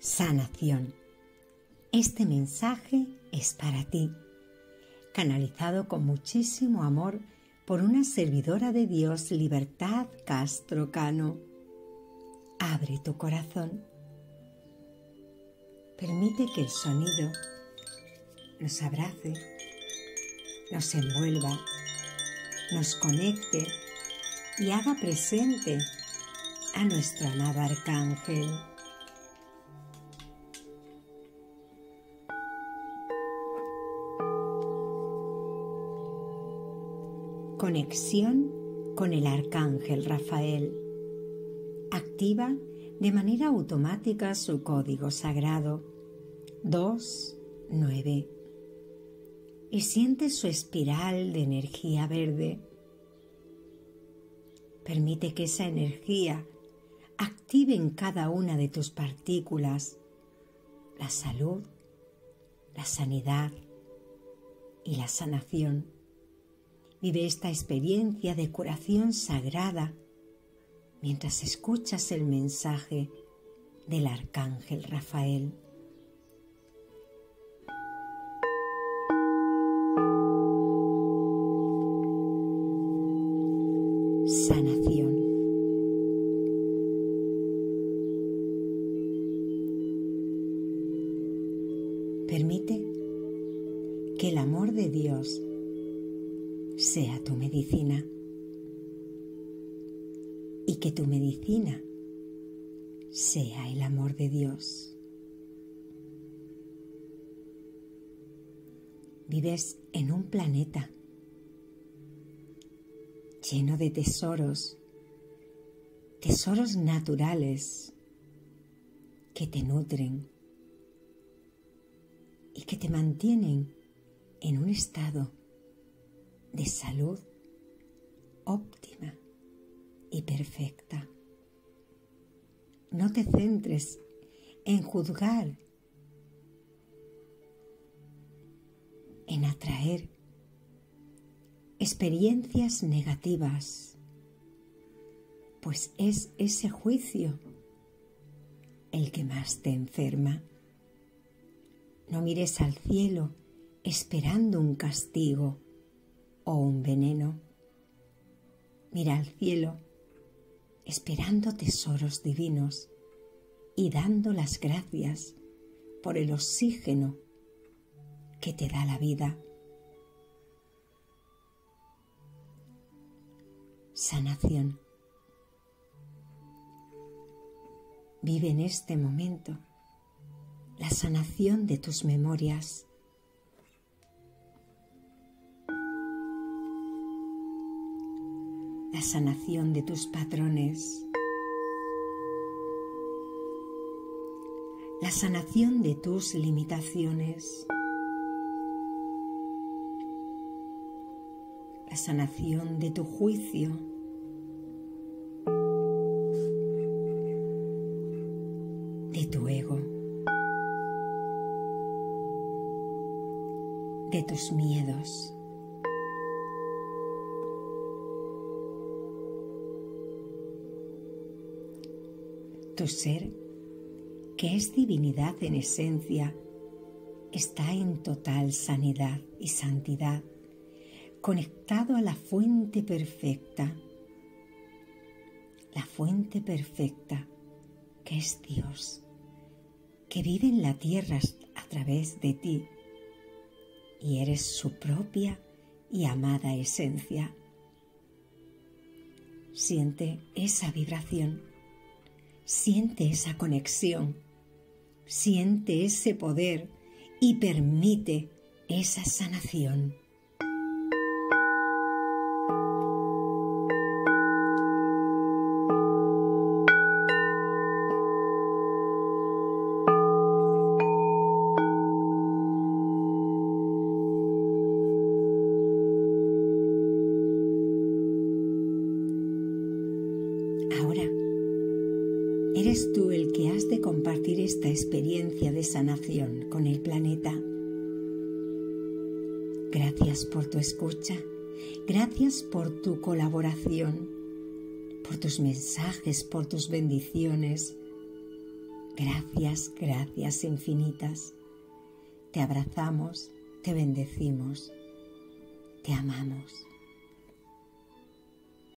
Sanación. Este mensaje es para ti, canalizado con muchísimo amor por una servidora de Dios, Libertad Castro Cano. Abre tu corazón. Permite que el sonido nos abrace, nos envuelva, nos conecte y haga presente a nuestro amado Arcángel. Conexión con el Arcángel Rafael. Activa de manera automática su código sagrado 29 y siente su espiral de energía verde. Permite que esa energía active en cada una de tus partículas la salud, la sanidad y la sanación. Vive esta experiencia de curación sagrada mientras escuchas el mensaje del Arcángel Rafael. Sanación. Permite que el amor de Dios sea tu medicina y que tu medicina sea el amor de Dios. Vives en un planeta lleno de tesoros, tesoros naturales que te nutren y que te mantienen en un estado de salud óptima y perfecta. No te centres en juzgar, en atraer experiencias negativas, pues es ese juicio el que más te enferma. No mires al cielo esperando un castigo o un veneno. Mira al cielo esperando tesoros divinos y dando las gracias por el oxígeno que te da la vida. Sanación. Vive en este momento la sanación de tus memorias la sanación de tus patrones, la sanación de tus limitaciones, la sanación de tu juicio, de tu ego, de tus miedos. Tu ser, que es divinidad en esencia, está en total sanidad y santidad, conectado a la fuente perfecta, la fuente perfecta que es Dios, que vive en la tierra a través de ti y eres su propia y amada esencia. Siente esa vibración Siente esa conexión, siente ese poder y permite esa sanación. Eres tú el que has de compartir esta experiencia de sanación con el planeta. Gracias por tu escucha, gracias por tu colaboración, por tus mensajes, por tus bendiciones. Gracias, gracias infinitas. Te abrazamos, te bendecimos, te amamos.